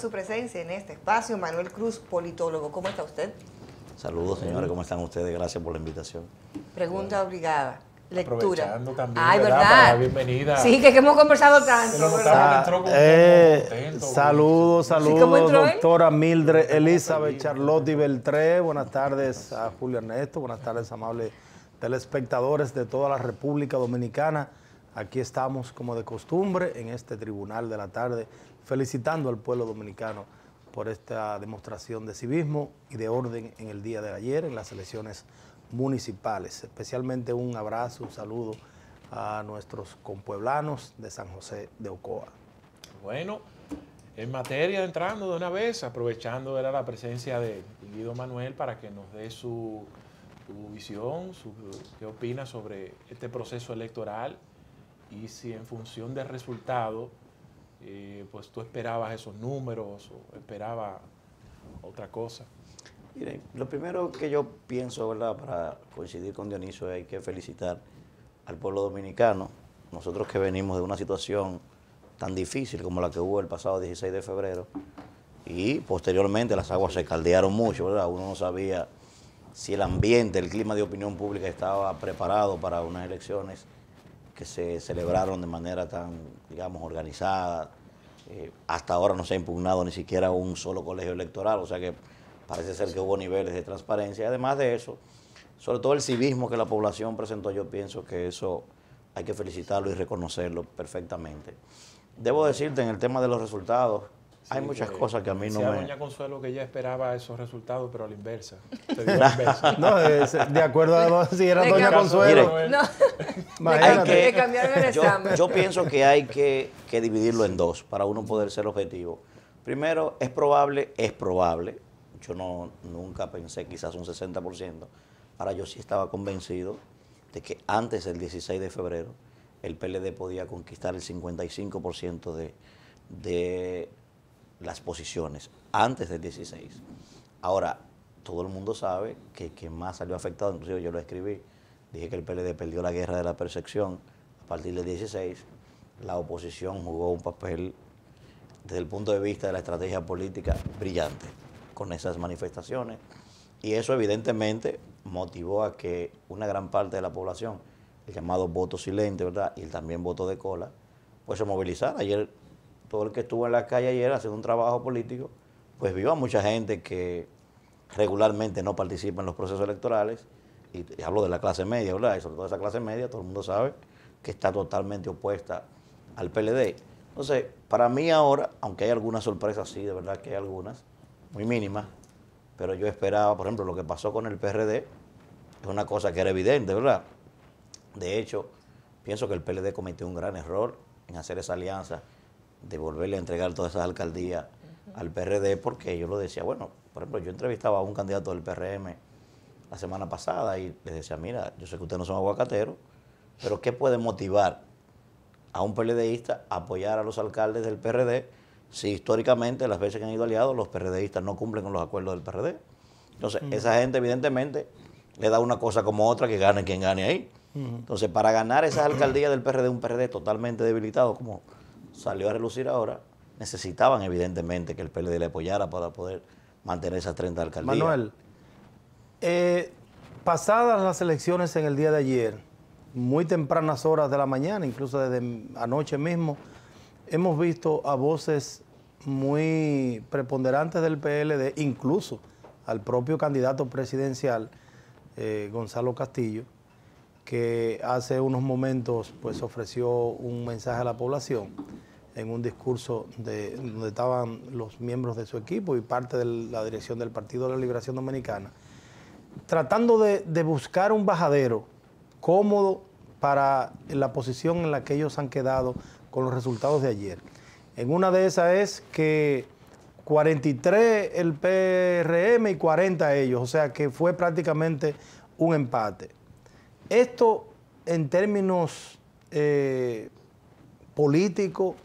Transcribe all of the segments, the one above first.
Su presencia en este espacio Manuel Cruz, politólogo. ¿Cómo está usted? Saludos, señores. ¿Cómo están ustedes? Gracias por la invitación. Pregunta obligada. Lectura. Aprovechando también, Ay, ¿verdad? ¿verdad? Para la bienvenida. Sí, que hemos conversado tanto. Eh, contento, saludos, ¿cómo saludos, entró él? doctora Mildred Elizabeth Charlotte Beltré. Buenas tardes a Julio Ernesto, buenas tardes, amables telespectadores de toda la República Dominicana. Aquí estamos, como de costumbre, en este tribunal de la tarde, felicitando al pueblo dominicano por esta demostración de civismo y de orden en el día de ayer en las elecciones municipales. Especialmente un abrazo, un saludo a nuestros compueblanos de San José de Ocoa. Bueno, en materia entrando de una vez, aprovechando era la presencia de Guido Manuel para que nos dé su, su visión, su, qué opina sobre este proceso electoral y si en función del resultado, eh, pues tú esperabas esos números o esperabas otra cosa. Miren, lo primero que yo pienso, ¿verdad? Para coincidir con Dionisio, hay que felicitar al pueblo dominicano. Nosotros que venimos de una situación tan difícil como la que hubo el pasado 16 de febrero y posteriormente las aguas se caldearon mucho, ¿verdad? Uno no sabía si el ambiente, el clima de opinión pública estaba preparado para unas elecciones que se celebraron de manera tan, digamos, organizada. Eh, hasta ahora no se ha impugnado ni siquiera un solo colegio electoral, o sea que parece ser que hubo niveles de transparencia. Además de eso, sobre todo el civismo que la población presentó, yo pienso que eso hay que felicitarlo y reconocerlo perfectamente. Debo decirte, en el tema de los resultados, hay muchas cosas que a mí no me... doña Consuelo que ella esperaba esos resultados, pero a la inversa. Se dio a la inversa. No, de acuerdo a si era Doña Consuelo. Mire, No, Hay que- el yo, examen. yo pienso que hay que, que dividirlo en dos para uno poder ser objetivo. Primero, es probable, es probable. Yo no, nunca pensé quizás un 60%. Ahora yo sí estaba convencido de que antes del 16 de febrero el PLD podía conquistar el 55% de, de las posiciones antes del 16. Ahora, todo el mundo sabe que quien más salió afectado, inclusive yo lo escribí, dije que el PLD perdió la guerra de la percepción a partir del 16. La oposición jugó un papel desde el punto de vista de la estrategia política brillante con esas manifestaciones. Y eso evidentemente motivó a que una gran parte de la población, el llamado voto silente, ¿verdad? Y el también voto de cola, pues se movilizara. Ayer, todo el que estuvo en la calle ayer haciendo un trabajo político, pues vio a mucha gente que regularmente no participa en los procesos electorales, y, y hablo de la clase media, ¿verdad? Y sobre todo esa clase media, todo el mundo sabe que está totalmente opuesta al PLD. Entonces, para mí ahora, aunque hay algunas sorpresas, sí, de verdad que hay algunas, muy mínimas, pero yo esperaba, por ejemplo, lo que pasó con el PRD, es una cosa que era evidente, ¿verdad? De hecho, pienso que el PLD cometió un gran error en hacer esa alianza de volverle a entregar todas esas alcaldías al PRD, porque yo lo decía, bueno, por ejemplo, yo entrevistaba a un candidato del PRM la semana pasada y les decía, mira, yo sé que ustedes no son aguacateros, pero ¿qué puede motivar a un PLDista a apoyar a los alcaldes del PRD si históricamente las veces que han ido aliados los PRDistas no cumplen con los acuerdos del PRD? Entonces, esa gente evidentemente le da una cosa como otra que gane quien gane ahí. Entonces, para ganar esas alcaldías del PRD, un PRD totalmente debilitado, como salió a relucir ahora, necesitaban evidentemente que el PLD le apoyara para poder mantener esas 30 alcaldías. Manuel, eh, pasadas las elecciones en el día de ayer, muy tempranas horas de la mañana, incluso desde anoche mismo, hemos visto a voces muy preponderantes del PLD, incluso al propio candidato presidencial, eh, Gonzalo Castillo, que hace unos momentos pues ofreció un mensaje a la población en un discurso de, donde estaban los miembros de su equipo y parte de la dirección del Partido de la Liberación Dominicana, tratando de, de buscar un bajadero cómodo para la posición en la que ellos han quedado con los resultados de ayer. En una de esas es que 43 el PRM y 40 ellos, o sea que fue prácticamente un empate. Esto en términos eh, políticos,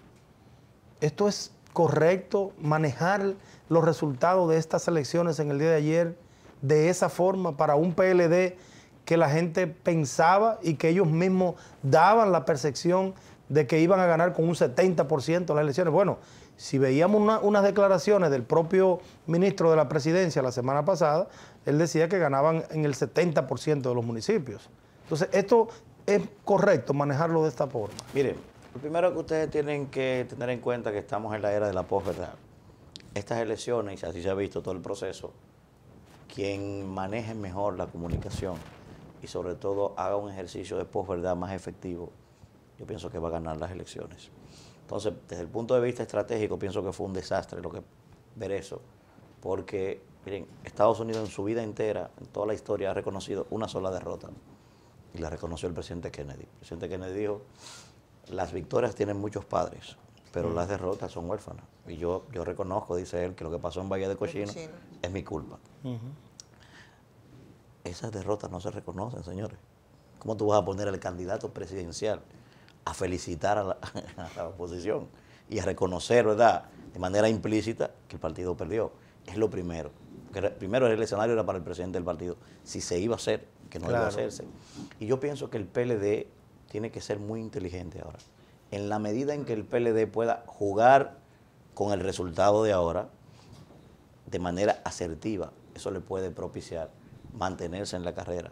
esto es correcto, manejar los resultados de estas elecciones en el día de ayer de esa forma para un PLD que la gente pensaba y que ellos mismos daban la percepción de que iban a ganar con un 70% las elecciones. Bueno, si veíamos una- unas declaraciones del propio ministro de la presidencia la semana pasada, él decía que ganaban en el 70% de los municipios. Entonces, esto es correcto manejarlo de esta forma. Miren, lo primero que ustedes tienen que tener en cuenta que estamos en la era de la posverdad. Estas elecciones, y así se ha visto todo el proceso, quien maneje mejor la comunicación y sobre todo haga un ejercicio de posverdad más efectivo, yo pienso que va a ganar las elecciones. Entonces, desde el punto de vista estratégico, pienso que fue un desastre lo que ver eso, porque, miren, Estados Unidos en su vida entera, en toda la historia, ha reconocido una sola derrota, y la reconoció el presidente Kennedy. El presidente Kennedy dijo, las victorias tienen muchos padres, pero las derrotas son huérfanas. Y yo, yo reconozco, dice él, que lo que pasó en Valle de Cochino Cochino. es mi culpa. Esas derrotas no se reconocen, señores. ¿Cómo tú vas a poner al candidato presidencial a felicitar a la, a la oposición y a reconocer, ¿verdad?, de manera implícita que el partido perdió? Es lo primero. Primero el escenario era para el presidente del partido, si se iba a hacer, que no iba a hacerse. Y yo pienso que el PLD tiene que ser muy inteligente ahora. En la medida en que el PLD pueda jugar con el resultado de ahora, de manera asertiva, eso le puede propiciar mantenerse en la carrera.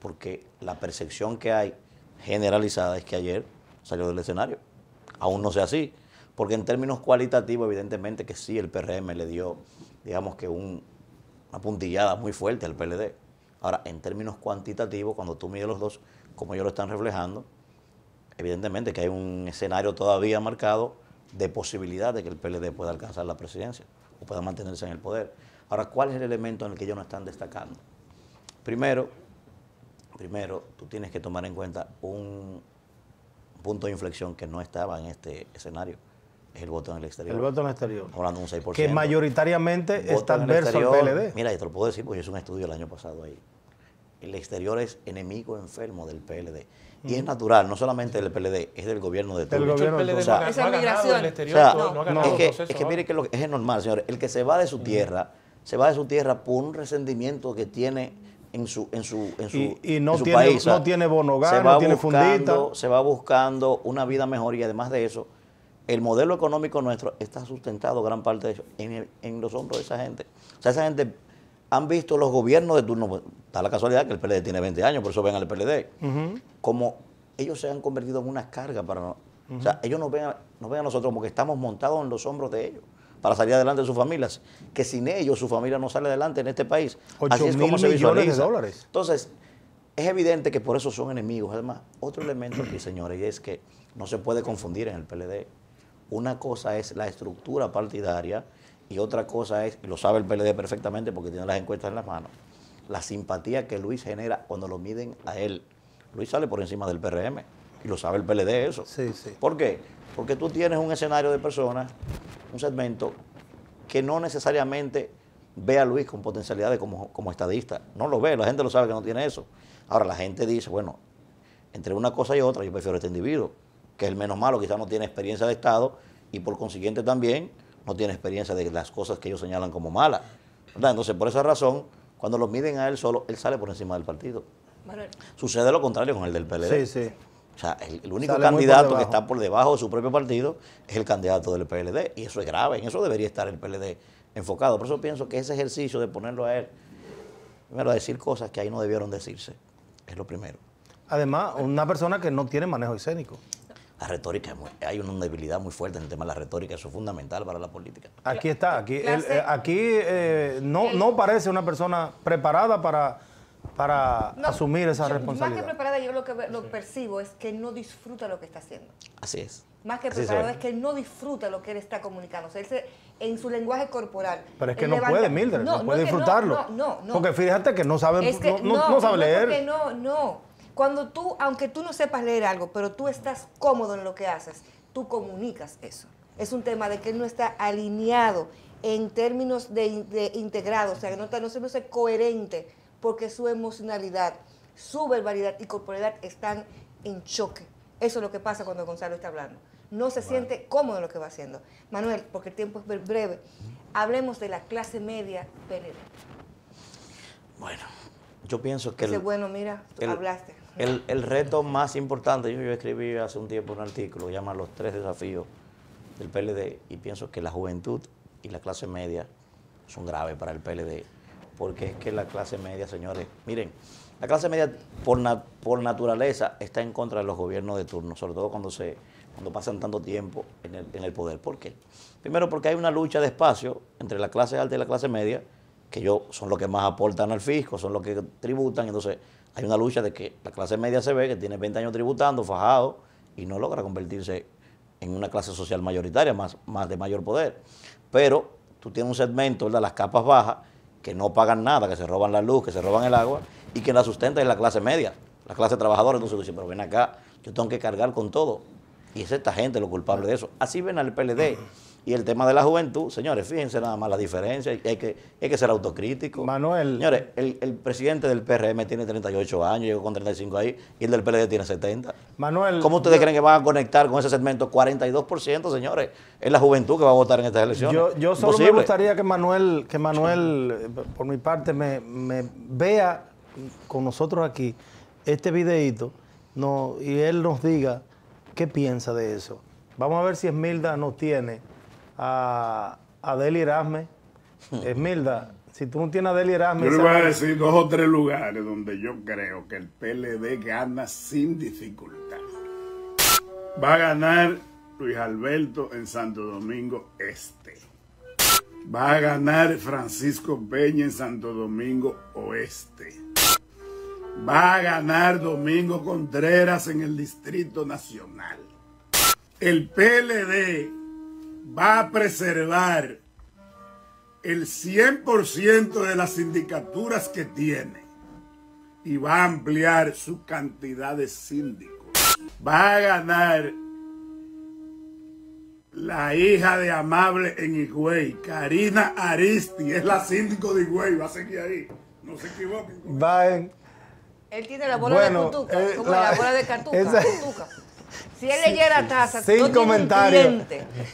Porque la percepción que hay generalizada es que ayer salió del escenario. Aún no sea así. Porque en términos cualitativos, evidentemente que sí, el PRM le dio, digamos que un- una puntillada muy fuerte al PLD. Ahora, en términos cuantitativos, cuando tú mides los dos, como ellos lo están reflejando, evidentemente que hay un escenario todavía marcado de posibilidad de que el PLD pueda alcanzar la presidencia o pueda mantenerse en el poder. Ahora, ¿cuál es el elemento en el que ellos no están destacando? Primero, primero, tú tienes que tomar en cuenta un punto de inflexión que no estaba en este escenario, es el voto en el exterior. El voto en el exterior. Hablando un 6%. Que mayoritariamente está adverso al PLD. Mira, yo te lo puedo decir porque hice un estudio el año pasado ahí. El exterior es enemigo enfermo del PLD. Y es natural, no solamente del PLD, es del gobierno de hecho, el PLD o sea, no Esa no migración. el O exterior, sea, no, no ha ganado es el que, proceso es que ahora. mire que lo- es normal, señores. El que se va de su tierra, se va de su tierra por un resentimiento que tiene en su, en su, en su, Y- y no en su tiene- país. O sea, no tiene bono hogar, se no va tiene buscando- fundita. Se va buscando una vida mejor y además de eso, el modelo económico nuestro está sustentado gran parte de eso en, el- en los hombros de esa gente. O sea, esa gente han visto los gobiernos de turno, da la casualidad que el PLD tiene 20 años, por eso ven al PLD, como ellos se han convertido en una carga para no- O sea, ellos nos ven, a, nos ven a nosotros como que estamos montados en los hombros de ellos para salir adelante de sus familias, que sin ellos su familia no sale adelante en este país. Ocho Así es mil como se millones de dólares. Entonces, es evidente que por eso son enemigos. Además, otro elemento aquí, señores, es que no se puede confundir en el PLD. Una cosa es la estructura partidaria y otra cosa es, y lo sabe el PLD perfectamente porque tiene las encuestas en las manos, la simpatía que Luis genera cuando lo miden a él. Luis sale por encima del PRM y lo sabe el PLD eso. Sí, sí. ¿Por qué? Porque tú tienes un escenario de personas, un segmento, que no necesariamente ve a Luis con potencialidades como, como estadista. No lo ve, la gente lo sabe que no tiene eso. Ahora la gente dice, bueno, entre una cosa y otra, yo prefiero este individuo, que es el menos malo, quizás no tiene experiencia de Estado y por consiguiente también no tiene experiencia de las cosas que ellos señalan como malas. ¿verdad? Entonces, por esa razón, cuando lo miden a él solo, él sale por encima del partido. Manuel, Sucede lo contrario con el del PLD. Sí, sí. O sea, el, el único Sale candidato que está por debajo de su propio partido es el candidato del PLD. Y eso es grave. En eso debería estar el PLD enfocado. Por eso pienso que ese ejercicio de ponerlo a él, primero a decir cosas que ahí no debieron decirse, es lo primero. Además, una persona que no tiene manejo escénico. La retórica, es muy- hay una debilidad muy fuerte en el tema de la retórica. Eso es fundamental para la política. Aquí está, aquí, él, eh, aquí eh, no, no parece una persona preparada para, para no, asumir esa yo- Más que responsabilidad. preparada, yo lo que lo percibo es que no disfruta lo que está haciendo. Así es. Más que Así preparado es que él no disfruta lo que él está comunicando. O sea, él se- en su lenguaje corporal. Pero es que no levanta- puede, Mildred, no, puede no, disfrutarlo. No, no, no. Porque fíjate que no sabe, Es que no, no- no sabe leer. no, no. Cuando tú, aunque tú no sepas leer algo, pero tú estás cómodo en lo que haces, tú comunicas eso. Es un tema de que él no está alineado en términos de, in- de integrado, o sea, que no, está, no se no es coherente, porque su emocionalidad, su verbalidad y corporalidad están en choque. Eso es lo que pasa cuando Gonzalo está hablando. No se siente cómodo en lo que va haciendo. Manuel, porque el tiempo es bre- breve, hablemos de la clase media PLD. Bueno, yo pienso que... El- bueno, mira, tú el- hablaste. El, el reto más importante, yo, yo escribí hace un tiempo un artículo que llama Los tres desafíos del PLD y pienso que la juventud y la clase media son graves para el PLD, porque es que la clase media, señores, miren, la clase media por, na- por naturaleza está en contra de los gobiernos de turno, sobre todo cuando se cuando pasan tanto tiempo en el, en el poder. ¿Por qué? Primero porque hay una lucha de espacio entre la clase alta y la clase media, que yo, son los que más aportan al fisco, son los que tributan, entonces hay una lucha de que la clase media se ve que tiene 20 años tributando, fajado, y no logra convertirse en una clase social mayoritaria, más, más de mayor poder. Pero tú tienes un segmento, ¿verdad? las capas bajas, que no pagan nada, que se roban la luz, que se roban el agua, y que la sustenta es la clase media, la clase trabajadora. Entonces tú dices, pero ven acá, yo tengo que cargar con todo. Y es esta gente lo culpable de eso. Así ven al PLD. Y el tema de la juventud, señores, fíjense nada más la diferencia, hay que, hay que ser autocrítico. Manuel. Señores, el, el presidente del PRM tiene 38 años, llegó con 35 ahí, y el del PLD tiene 70. Manuel. ¿Cómo ustedes yo- creen que van a conectar con ese segmento? 42%, señores. Es la juventud que va a votar en estas elecciones. Yo, yo solo me gustaría que Manuel, que Manuel, eh, por mi parte, me, me vea con nosotros aquí este videíto no, y él nos diga qué piensa de eso. Vamos a ver si Esmilda nos tiene a, a Deli Erasme. Esmilda, si tú no tienes a Deli Erasme... Yo le voy a decir dos o tres lugares donde yo creo que el PLD gana sin dificultad. Va a ganar Luis Alberto en Santo Domingo Este. Va a ganar Francisco Peña en Santo Domingo Oeste. Va a ganar Domingo Contreras en el Distrito Nacional. El PLD va a preservar el 100% de las sindicaturas que tiene y va a ampliar su cantidad de síndicos. Va a ganar la hija de Amable en Higüey, Karina Aristi, es la síndico de Higüey, va a seguir ahí. No se equivoquen. Va en- Él tiene la bola Bueno, de cutuca, eh, como la- la, bola de catuca, esa-. Si él leyera tazas, sin no comentarios.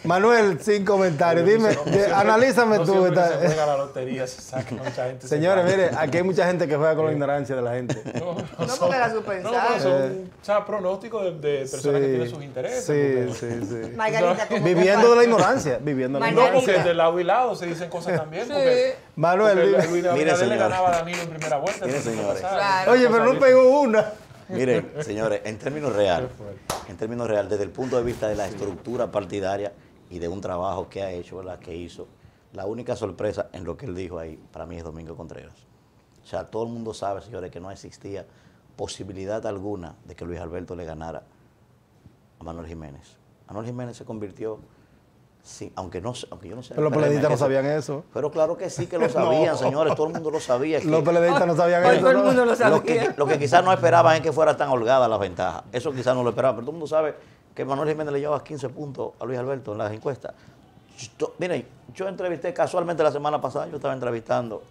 Manuel, sin comentarios. Dime, No analízame no tú. se juega la lotería, se saca mucha gente. se Señores, mire, aquí hay mucha gente que juega con la ignorancia de la gente. No, No, porque la super No, pero son Eh. o sea, pronósticos de, de personas que tienen sus intereses. Sí, porque- sí, sí. Margarita, Viviendo de la ignorancia, viviendo de la No, ignorancia. porque de lado y lado se dicen cosas también. Porque, Manuel, porque dime. Luis Mire, Abinader le ganaba a Danilo en primera vuelta. Mire, señores. Oye, pero no pegó una. Miren, señores, en términos reales, en términos reales, desde el punto de vista de la estructura partidaria y de un trabajo que ha hecho, ¿verdad? que hizo, la única sorpresa en lo que él dijo ahí, para mí es Domingo Contreras. O sea, todo el mundo sabe, señores, que no existía posibilidad alguna de que Luis Alberto le ganara a Manuel Jiménez. Manuel Jiménez se convirtió, sí, aunque, no, aunque yo no sé. Pero los PRM, peleadistas no sabían eso. Pero claro que sí que lo sabían, señores, todo el mundo lo sabía. que- Los peleadistas no sabían eso. todo el mundo lo lo que, sabía. lo que quizás no esperaban es que fuera tan holgada la ventaja. Eso quizás no lo esperaban, pero todo el mundo sabe que Manuel Jiménez le llevaba 15 puntos a Luis Alberto en las encuestas. Yo- miren, yo entrevisté casualmente la semana pasada, yo estaba entrevistando.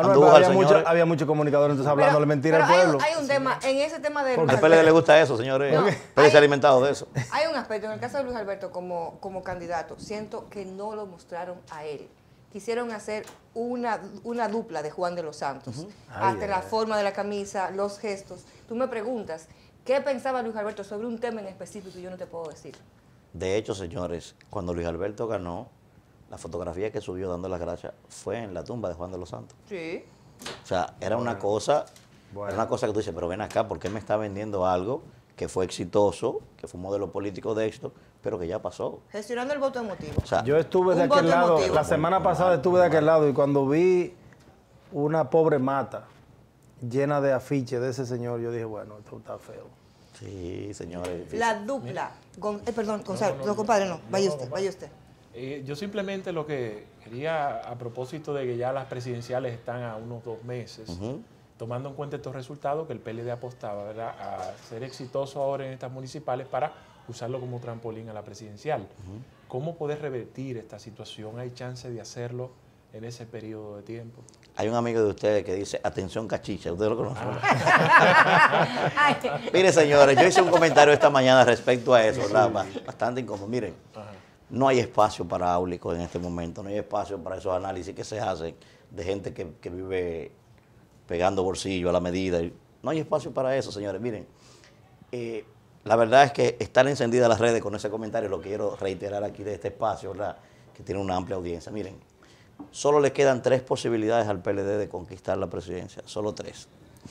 A Manuel, Andújar, había, mucho, había muchos comunicadores entonces hablándole mentira al pero hay un- pueblo. Hay, un tema, en ese tema de... Al Luis PLD le Alberto, gusta eso, señores. No, PLD se ha alimentado de eso. Hay un aspecto, en el caso de Luis Alberto como, como candidato, siento que no lo mostraron a él. Quisieron hacer una, una dupla de Juan de los Santos. Ay, Hasta ay, la ay. forma de la camisa, los gestos. Tú me preguntas, ¿qué pensaba Luis Alberto sobre un tema en específico? Y yo no te puedo decir. De hecho, señores, cuando Luis Alberto ganó, la fotografía que subió dando las gracias fue en la tumba de Juan de los Santos. Sí. O sea, era una cosa, Bueno. era una cosa que tú dices, pero ven acá, ¿por qué me está vendiendo algo que fue exitoso, que fue un modelo político de éxito, pero que ya pasó? Gestionando el voto emotivo. O sea, Yo estuve de Un aquel voto lado, emotivo. la semana pasada estuve de aquel lado y cuando vi una pobre mata llena de afiches de ese señor, yo dije, bueno, esto está feo. sí, señores. La dupla. Gon- eh, perdón, Gonzalo, no, compadre, no. Vaya usted, vaya usted. Eh, yo simplemente lo que quería, a propósito de que ya las presidenciales están a unos dos meses, tomando en cuenta estos resultados que el PLD apostaba ¿verdad? a ser exitoso ahora en estas municipales para usarlo como trampolín a la presidencial. ¿Cómo poder revertir esta situación? ¿Hay chance de hacerlo en ese periodo de tiempo? Hay un amigo de ustedes que dice, atención cachicha, ustedes lo conocen. Ay, Mire, señores, yo hice un comentario esta mañana respecto a eso, ¿verdad? Ba- Bastante incómodo. Miren, no hay espacio para áulicos en este momento, no hay espacio para esos análisis que se hacen de gente que, que vive pegando bolsillo a la medida. No hay espacio para eso, señores. Miren, eh, la verdad es que están encendidas las redes con ese comentario, lo quiero reiterar aquí de este espacio, ¿verdad? Que tiene una amplia audiencia. Miren, solo le quedan tres posibilidades al PLD de conquistar la presidencia, solo tres.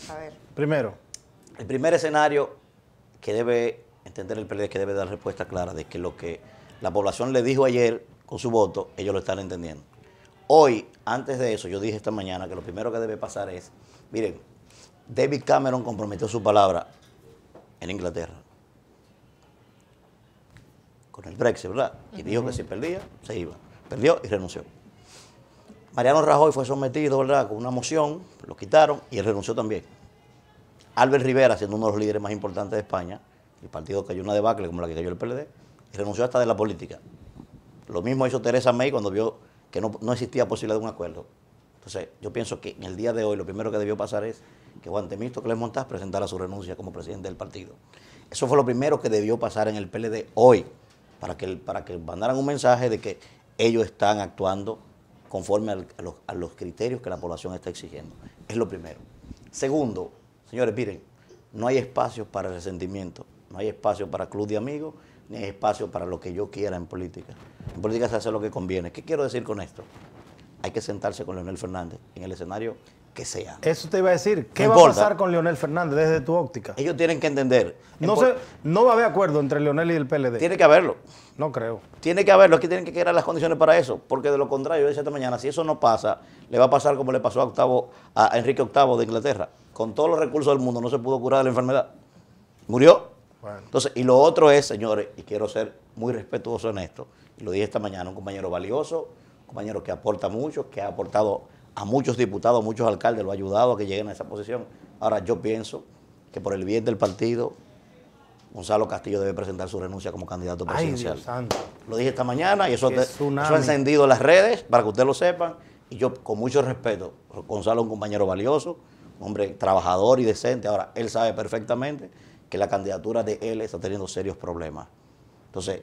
A ver. Primero, El primer escenario que debe entender el PLD, que debe dar respuesta clara de que lo que la población le dijo ayer con su voto, ellos lo están entendiendo. Hoy, antes de eso, yo dije esta mañana que lo primero que debe pasar es, miren, David Cameron comprometió su palabra en Inglaterra con el Brexit, ¿verdad? Y dijo que si perdía, se iba. Perdió y renunció. Mariano Rajoy fue sometido, ¿verdad?, con una moción, lo quitaron y él renunció también. Albert Rivera, siendo uno de los líderes más importantes de España, el partido cayó una debacle como la que cayó el PLD, renunció hasta de la política. Lo mismo hizo Teresa May cuando vio que no, no existía posibilidad de un acuerdo. Entonces, yo pienso que en el día de hoy lo primero que debió pasar es que Juan Temisto Cles Montaz presentara su renuncia como presidente del partido. Eso fue lo primero que debió pasar en el PLD hoy, para que, para que mandaran un mensaje de que ellos están actuando conforme a los, a los criterios que la población está exigiendo. Es lo primero. Segundo, señores, miren, no hay espacio para resentimiento, no hay espacio para club de amigos, ni hay espacio para lo que yo quiera en política. En política se hace lo que conviene. ¿Qué quiero decir con esto? Hay que sentarse con Leonel Fernández en el escenario que sea. eso te iba a decir. ¿Qué va a pasar con Leonel Fernández desde tu óptica? Ellos tienen que entender. en No, se, no va a haber acuerdo entre Leonel y el PLD. Tiene que haberlo. No creo. Tiene que haberlo, aquí tienen que crear las condiciones para eso, porque de lo contrario, yo decía esta mañana, si eso no pasa, le va a pasar como le pasó a, Octavo, a Enrique VIII de Inglaterra. Con todos los recursos del mundo no se pudo curar de la enfermedad. Murió. Bueno. Entonces, y lo otro es, señores, y quiero ser muy respetuoso en esto, y lo dije esta mañana, un compañero valioso, un compañero que aporta mucho, que ha aportado a muchos diputados, a muchos alcaldes, lo ha ayudado a que lleguen a esa posición. Ahora, yo pienso que por el bien del partido, Gonzalo Castillo debe presentar su renuncia como candidato Ay, presidencial. Dios santo. Lo dije esta mañana y eso, te- eso ha encendido las redes para que ustedes lo sepan. Y yo, con mucho respeto, Gonzalo es un compañero valioso, un hombre trabajador y decente. Ahora, él sabe perfectamente que la candidatura de él está teniendo serios problemas. Entonces,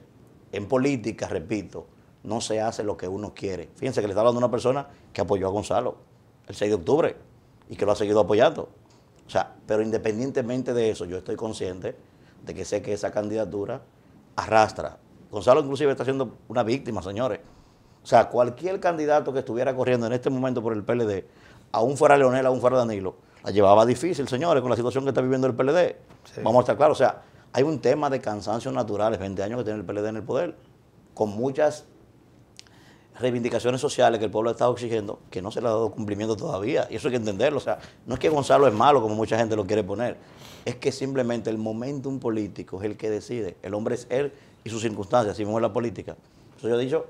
en política, repito, no se hace lo que uno quiere. Fíjense que le está hablando una persona que apoyó a Gonzalo el 6 de octubre y que lo ha seguido apoyando. O sea, pero independientemente de eso, yo estoy consciente de que sé que esa candidatura arrastra. Gonzalo inclusive está siendo una víctima, señores. O sea, cualquier candidato que estuviera corriendo en este momento por el PLD, aún fuera Leonel, aún fuera Danilo, la llevaba difícil, señores, con la situación que está viviendo el PLD. Sí. Vamos a estar claros. O sea, hay un tema de cansancios naturales, 20 años que tiene el PLD en el poder, con muchas reivindicaciones sociales que el pueblo ha estado exigiendo, que no se le ha dado cumplimiento todavía. Y eso hay que entenderlo. O sea, no es que Gonzalo es malo, como mucha gente lo quiere poner. Es que simplemente el momentum político es el que decide. El hombre es él y sus circunstancias, así mismo es la política. Entonces yo he dicho,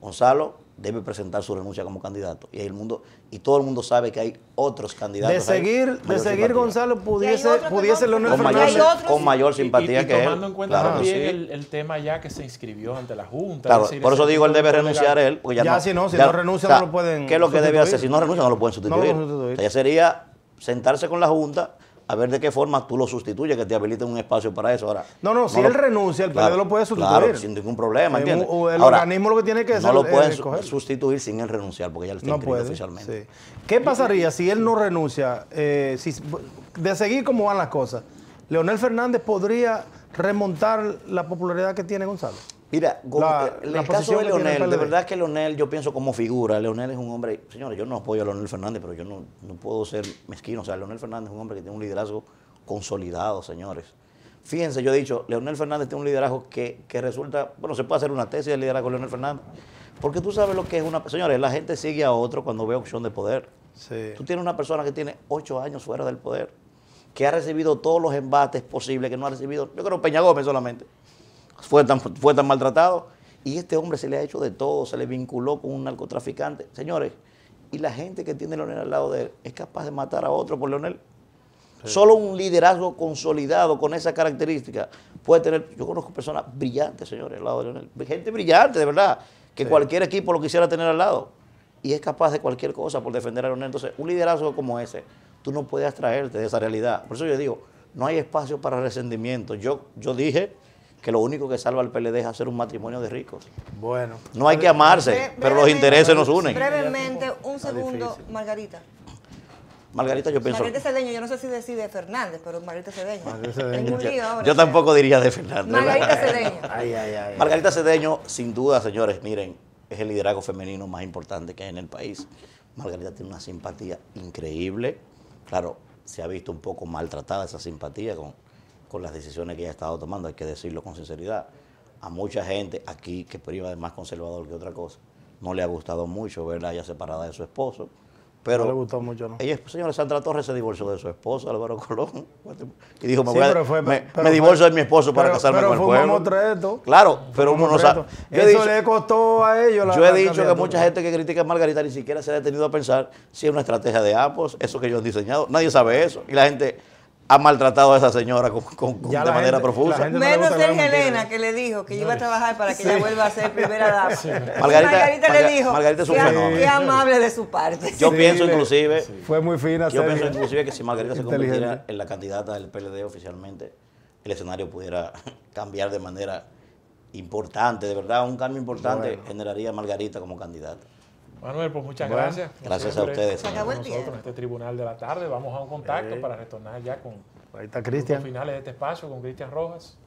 Gonzalo debe presentar su renuncia como candidato. Y el mundo, y todo el mundo sabe que hay otros candidatos. De seguir, de seguir simpatía. Gonzalo pudiese, pudiese Leonel con mayor, con mayor Y- y- simpatía y que él. tomando en cuenta Claro también sí. el, el tema ya que se inscribió ante la Junta. Claro, es decir, por eso digo, él debe renunciar legal. él. Porque ya, Ya, no, si no, si ya- no renuncia, no lo pueden ¿Qué es lo que debe hacer? Si no renuncia, no lo pueden No sustituir. lo pueden sustituir. Entonces, ya sería sentarse con la Junta a ver de qué forma tú lo sustituyes, que te habiliten un espacio para eso. Ahora, No, no, si lo- él renuncia, el PLD lo puede sustituir. Claro, sin ningún problema, Eh, ¿entiendes? o el Ahora, organismo lo que tiene que No hacer lo es pueden su- escogerlo. sustituir sin él renunciar, porque ya lo está No puede. oficialmente. sí. ¿Qué pasaría si él no renuncia? eh, si, de seguir como van las cosas, ¿Leonel Fernández podría remontar la popularidad que tiene Gonzalo? Mira, Gon- La- en la el caso de Leonel, de verdad que Leonel, yo pienso como figura, Leonel es un hombre, señores, yo no apoyo a Leonel Fernández, pero yo no, no puedo ser mezquino, o sea, Leonel Fernández es un hombre que tiene un liderazgo consolidado, señores. Fíjense, yo he dicho, Leonel Fernández tiene un liderazgo que, que resulta, bueno, se puede hacer una tesis de liderazgo de Leonel Fernández, porque tú sabes lo que es una, señores, la gente sigue a otro cuando ve opción de poder. Sí. Tú tienes una persona que tiene ocho años fuera del poder, que ha recibido todos los embates posibles, que no ha recibido, yo creo Peña Gómez solamente, fue tan, fue tan maltratado, y este hombre se le ha hecho de todo, se le vinculó con un narcotraficante. Señores, y la gente que tiene a Leonel al lado de él es capaz de matar a otro por Leonel. Solo un liderazgo consolidado con esa característica puede tener. Yo conozco personas brillantes, señores, al lado de Leonel. Gente brillante, de verdad, que cualquier equipo lo quisiera tener al lado. Y es capaz de cualquier cosa por defender a Leonel. Entonces, un liderazgo como ese, tú no puedes abstraerte de esa realidad. Por eso yo digo, no hay espacio para resentimiento. Yo, yo dije que lo único que salva al PLD es hacer un matrimonio de ricos. Bueno. No hay que amarse, Bre- pero los intereses nos unen. Brevemente, un segundo. Margarita. Margarita, yo pienso. Margarita Cedeño, yo no sé si decide Fernández, pero Margarita Cedeño. Margarita Cedeño. Lío ahora. Yo tampoco diría de Fernández. Margarita Cedeño. Ay, ay, ay. Margarita Cedeño, sin duda, señores, miren, es el liderazgo femenino más importante que hay en el país. Margarita tiene una simpatía increíble. Claro, se ha visto un poco maltratada esa simpatía con, con las decisiones que ella ha estado tomando, hay que decirlo con sinceridad. A mucha gente aquí, que priva de más conservador que otra cosa, no le ha gustado mucho verla ella separada de su esposo. Pero no le gustó mucho, ¿no? ella, señora Sandra Torres, se divorció de su esposo, Álvaro Colón. Y dijo, me, Sí, voy a- fue- me- me fue- divorcio de mi esposo para pero- casarme pero con el fue un pueblo. Claro, pero uno no sabe. Eso dicho, le costó a ellos la yo he dicho que mucha gente que critica a Margarita ni siquiera se ha detenido a pensar si es una estrategia de ambos, eso que ellos han diseñado. Nadie sabe eso. Y la gente ha maltratado a esa señora con, con- con- Ya de manera profusa. Menos Sergio. Elena, que le dijo que yo iba a trabajar para que ella vuelva a ser primera dama. Margarita- Margarita, Marga- le dijo, Margarita es un fenómeno. qué amable de su parte. Yo Sí, pienso inclusive, Fue muy fina, yo pienso inclusive que si Margarita se convirtiera en la candidata del PLD oficialmente, el escenario pudiera cambiar de manera importante, de verdad, un cambio importante generaría a Margarita como candidata. Manuel, pues muchas Bueno, gracias. gracias a siempre, ustedes, con señor. Nosotros en este tribunal de la tarde vamos a un contacto Sí. para retornar ya con Ahí está Cristian. finales de este espacio con Cristian Rojas.